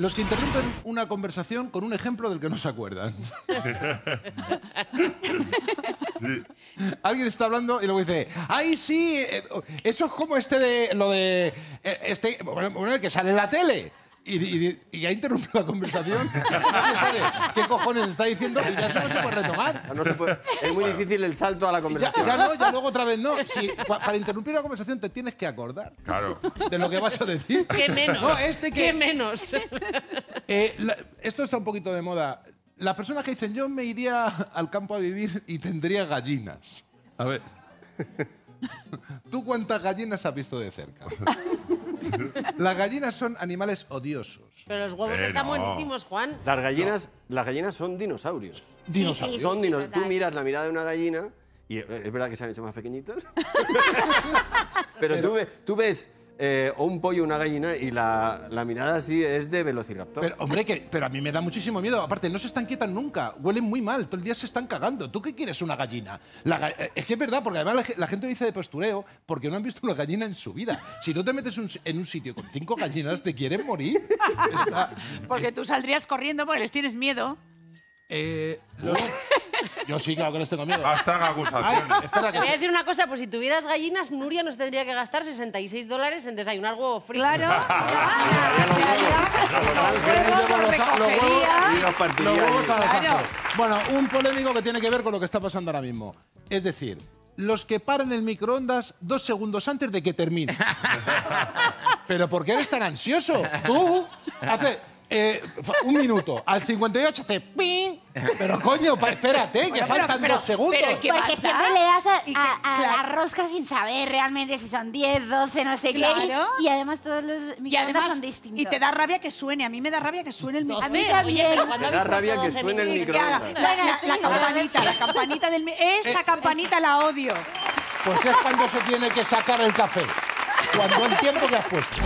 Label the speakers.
Speaker 1: Los que interrumpen una conversación con un ejemplo del que no se acuerdan. Alguien está hablando y luego dice, ¡ay, sí! eh, Eso es como este de. Lo de. eh, Este. Bueno, bueno, el que sale en la tele. Y, y, y ya interrumpe la conversación. Sabe qué cojones está diciendo y ya eso no se puede retomar.
Speaker 2: No se puede- es muy difícil el salto a la
Speaker 1: Ya,
Speaker 2: conversación.
Speaker 1: ya no, ya luego otra vez no. Si, pa- para interrumpir la conversación te tienes que acordar
Speaker 3: Claro.
Speaker 1: de lo que vas a decir.
Speaker 4: ¿Qué menos?
Speaker 1: No, este que.
Speaker 4: ¿Qué menos?
Speaker 1: Eh, la- esto está un poquito de moda. Las personas que dicen, yo me iría al campo a vivir y tendría gallinas. A ver. ¿Tú cuántas gallinas has visto de cerca? Las gallinas son animales odiosos.
Speaker 4: Pero los huevos
Speaker 3: Eh,
Speaker 4: están
Speaker 3: no.
Speaker 4: buenísimos, Juan.
Speaker 2: Las gallinas, las gallinas son dinosaurios.
Speaker 1: Dinosaurios.
Speaker 2: Son
Speaker 5: sí,
Speaker 2: Tú miras la mirada de una gallina y eh, es verdad que se han hecho más pequeñitas. Pero tú, ve- tú ves eh, o un pollo o una gallina y la, la mirada así es de velociraptor.
Speaker 1: Pero, hombre, que, pero a mí me da muchísimo miedo. Aparte, no se están quietas nunca. Huelen muy mal. Todo el día se están cagando. ¿Tú qué quieres una gallina? La eh, es que es verdad, porque además la, la gente lo dice de postureo porque no han visto una gallina en su vida. Si tú te metes un- en un sitio con cinco gallinas, te quieren morir. Está-
Speaker 6: Porque tú saldrías corriendo porque les tienes miedo.
Speaker 1: Eh, los- yo sí, claro que les tengo miedo.
Speaker 3: Hashtag
Speaker 1: Ay,
Speaker 3: acusaciones.
Speaker 4: Te voy a decir una cosa, pues si tuvieras gallinas, Nuria nos tendría que gastar 66 dólares en desayunar huevo frito.
Speaker 6: Claro.
Speaker 1: Los
Speaker 2: los
Speaker 1: Los los. Bueno, un polémico que tiene que ver con lo que está pasando ahora mismo. Es decir, los que paran el microondas dos segundos antes de que termine. ¿Pero por qué eres tan ansioso? Tú hace eh, un minuto, al 58 hace ¡ping! Pero coño, pa- espérate, que
Speaker 6: Bueno, pero-
Speaker 1: faltan
Speaker 6: pero-
Speaker 1: dos segundos.
Speaker 6: pero ¿qué
Speaker 5: Porque
Speaker 6: pasa?
Speaker 5: siempre le das a,
Speaker 6: Y que-
Speaker 5: a- a
Speaker 6: claro.
Speaker 5: la rosca sin saber realmente si son 10, 12, no sé
Speaker 6: Claro.
Speaker 5: qué. Y, y además todos los
Speaker 6: Y
Speaker 5: microondas
Speaker 6: además,
Speaker 5: son distintos.
Speaker 6: y te da rabia que suene. A mí me da rabia que suene el micrófono.
Speaker 5: A mí también.
Speaker 2: Me da rabia que
Speaker 4: 12
Speaker 2: suene el?
Speaker 6: Que
Speaker 2: microondas.
Speaker 6: La, la- la
Speaker 5: Sí,
Speaker 6: campanita, la campanita del... mi- Esa campanita la odio.
Speaker 1: Pues es cuando se tiene que sacar el café. Cuando el tiempo que has puesto.